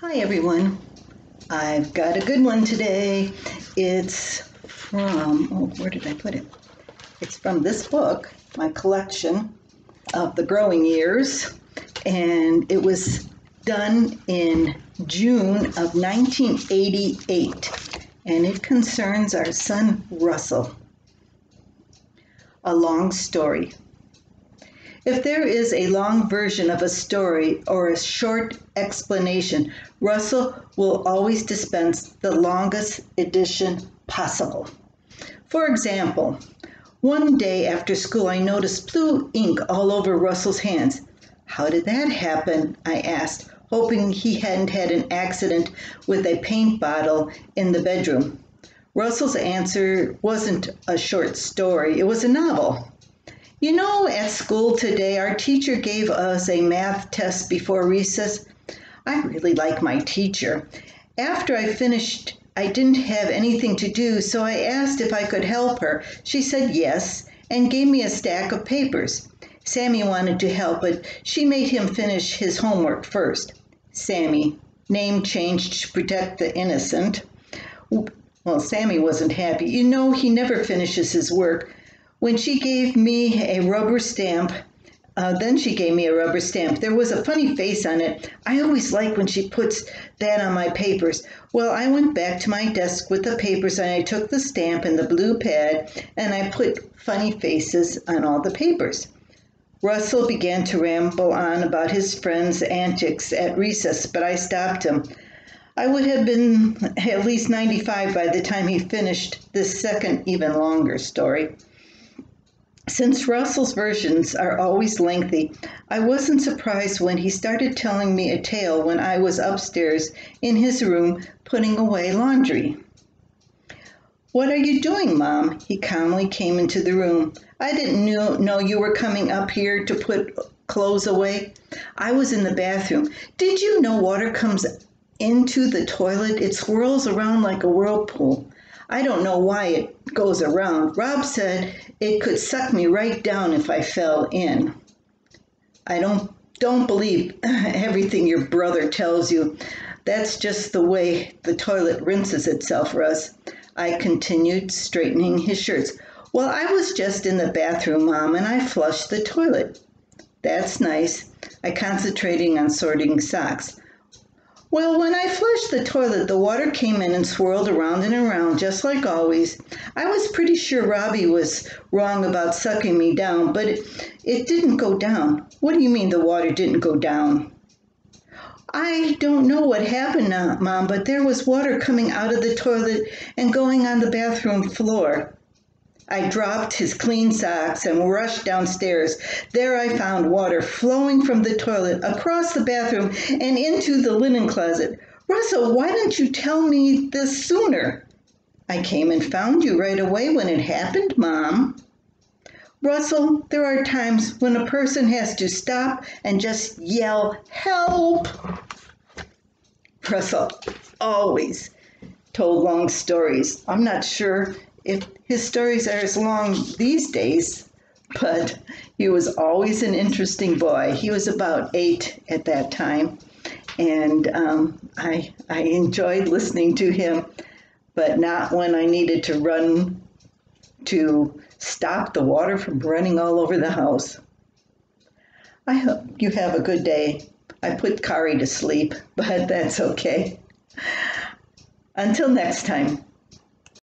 Hi everyone. I've got a good one today. It's from, oh, where did I put it? It's from this book, my collection of the growing years, and it was done in June of 1988, and it concerns our son Russell. A long story. If there is a long version of a story or a short explanation, Russell will always dispense the longest edition possible. For example, one day after school, I noticed blue ink all over Russell's hands. How did that happen? I asked, hoping he hadn't had an accident with a paint bottle in the bedroom. Russell's answer wasn't a short story, it was a novel. You know, at school today, our teacher gave us a math test before recess. I really like my teacher. After I finished, I didn't have anything to do, so I asked if I could help her. She said yes and gave me a stack of papers. Sammy wanted to help, but she made him finish his homework first. Sammy, name changed to protect the innocent. Well, Sammy wasn't happy. You know, he never finishes his work. When she gave me a rubber stamp, uh, then she gave me a rubber stamp. There was a funny face on it. I always like when she puts that on my papers. Well, I went back to my desk with the papers and I took the stamp and the blue pad and I put funny faces on all the papers. Russell began to ramble on about his friend's antics at recess, but I stopped him. I would have been at least 95 by the time he finished this second, even longer story. Since Russell's versions are always lengthy, I wasn't surprised when he started telling me a tale when I was upstairs in his room putting away laundry. What are you doing, Mom? He calmly came into the room. I didn't know, know you were coming up here to put clothes away. I was in the bathroom. Did you know water comes into the toilet? It swirls around like a whirlpool. I don't know why it goes around. Rob said it could suck me right down if I fell in. I don't don't believe everything your brother tells you. That's just the way the toilet rinses itself, Russ. I continued, straightening his shirts. Well, I was just in the bathroom, Mom, and I flushed the toilet. That's nice. I concentrating on sorting socks. Well, when I flushed the toilet, the water came in and swirled around and around, just like always. I was pretty sure Robbie was wrong about sucking me down, but it, it didn't go down. What do you mean the water didn't go down? I don't know what happened, Mom, but there was water coming out of the toilet and going on the bathroom floor. I dropped his clean socks and rushed downstairs. There I found water flowing from the toilet across the bathroom and into the linen closet. Russell, why didn't you tell me this sooner? I came and found you right away when it happened, Mom. Russell, there are times when a person has to stop and just yell, Help! Russell always told long stories. I'm not sure if his stories are as long these days, but he was always an interesting boy. He was about eight at that time, and um, I I enjoyed listening to him, but not when I needed to run to stop the water from running all over the house. I hope you have a good day. I put Kari to sleep, but that's okay. Until next time.